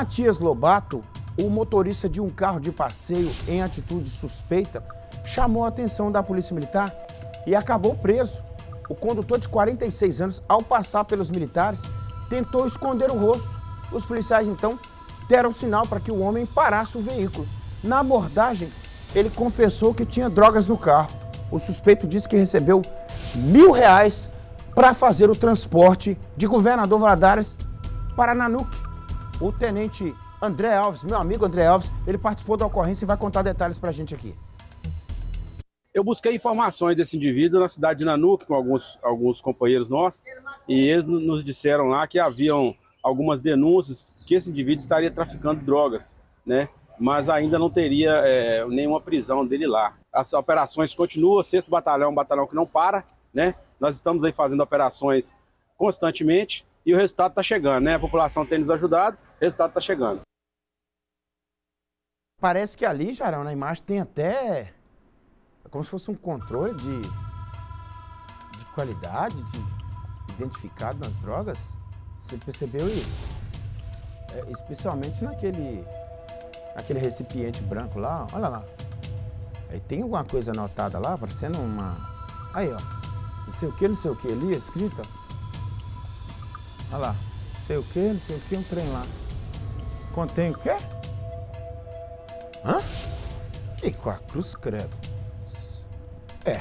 Matias Lobato, o motorista de um carro de passeio em atitude suspeita, chamou a atenção da Polícia Militar e acabou preso. O condutor de 46 anos, ao passar pelos militares, tentou esconder o rosto. Os policiais, então, deram sinal para que o homem parasse o veículo. Na abordagem, ele confessou que tinha drogas no carro. O suspeito disse que recebeu mil reais para fazer o transporte de governador Valadares para Nanuque. O tenente André Alves, meu amigo André Alves, ele participou da ocorrência e vai contar detalhes para a gente aqui. Eu busquei informações desse indivíduo na cidade de Nanuque com alguns, alguns companheiros nossos e eles nos disseram lá que haviam algumas denúncias que esse indivíduo estaria traficando drogas, né? Mas ainda não teria é, nenhuma prisão dele lá. As operações continuam, sexto batalhão é um batalhão que não para, né? Nós estamos aí fazendo operações constantemente e o resultado está chegando, né? A população tem nos ajudado, o resultado está chegando. Parece que ali, Jarão, na imagem tem até é como se fosse um controle de, de qualidade, de identificado nas drogas. Você percebeu isso? É, especialmente naquele, naquele recipiente branco lá, olha lá. Aí tem alguma coisa anotada lá, parecendo uma. Aí, ó. Não sei o que, não sei o que ali, escrito. Olha lá. Não sei o que, não sei o que, um trem lá. Contém o quê? Hã? Que com a cruz credo. É.